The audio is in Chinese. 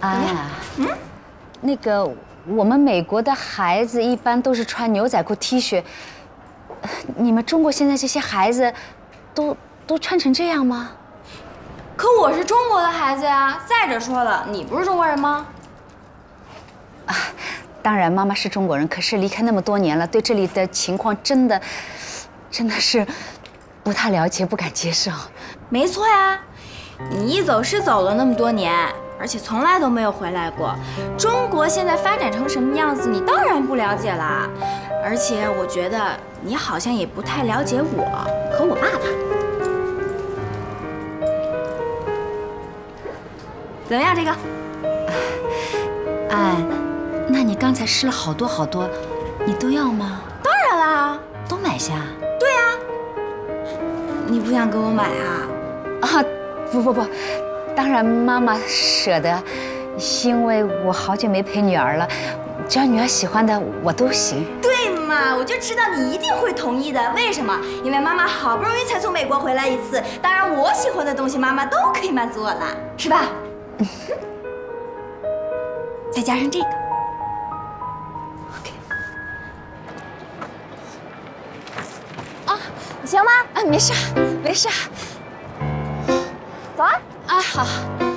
啊，嗯，那个我们美国的孩子一般都是穿牛仔裤、T 恤，你们中国现在这些孩子，都都穿成这样吗？可我是中国的孩子呀。再者说了，你不是中国人吗？啊，当然，妈妈是中国人，可是离开那么多年了，对这里的情况真的，真的是不太了解，不敢接受。没错呀，你一走是走了那么多年。而且从来都没有回来过。中国现在发展成什么样子，你当然不了解啦。而且我觉得你好像也不太了解我和我爸爸。怎么样，这个？哎，那你刚才试了好多好多，你都要吗？当然啦，都买下。对呀。你不想给我买啊？啊，不不不。当然，妈妈舍得，因为我好久没陪女儿了。只要女儿喜欢的，我都行。对嘛，我就知道你一定会同意的。为什么？因为妈妈好不容易才从美国回来一次，当然我喜欢的东西，妈妈都可以满足我了，是吧？再加上这个，OK。啊，你行吗？啊，没事，没事。啊。啊，好。